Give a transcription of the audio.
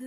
A